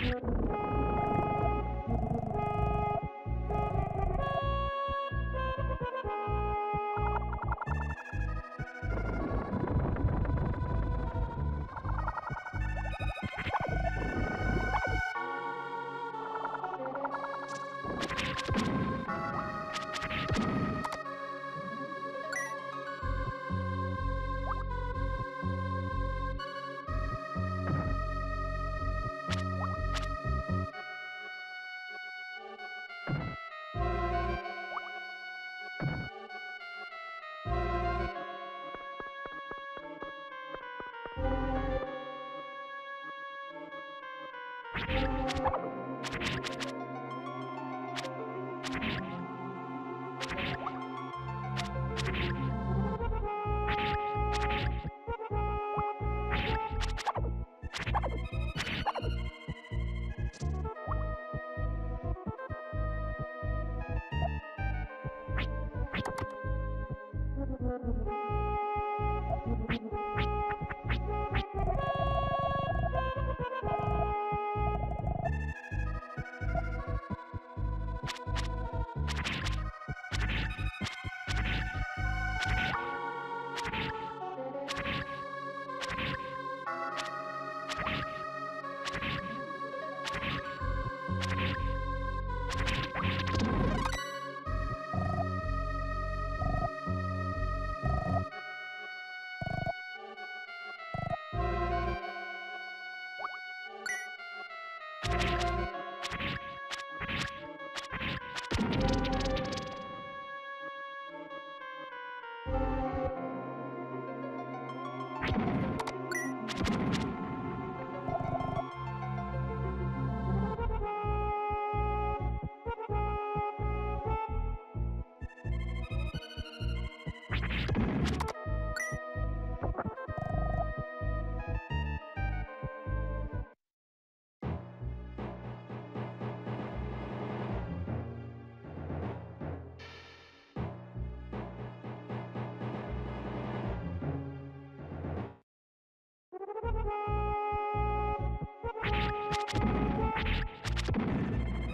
You Thank you.